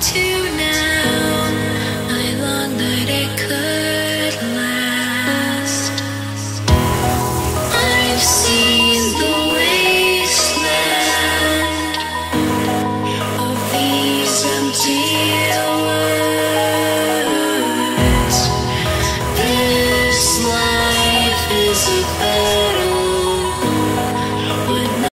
to.